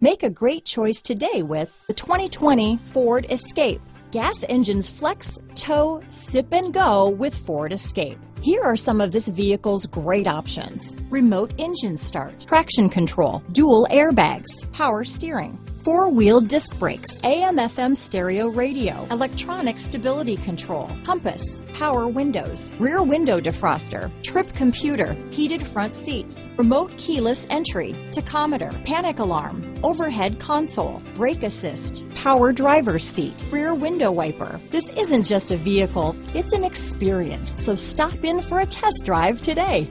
Make a great choice today with the 2020 Ford Escape. Gas engines flex, tow, sip and go with Ford Escape. Here are some of this vehicle's great options. Remote engine start, traction control, dual airbags, power steering, four-wheel disc brakes, AM FM stereo radio, electronic stability control, compass, power windows, rear window defroster, trip computer, heated front seats, remote keyless entry, tachometer, panic alarm, overhead console, brake assist, power driver's seat, rear window wiper. This isn't just a vehicle, it's an experience. So stop in for a test drive today.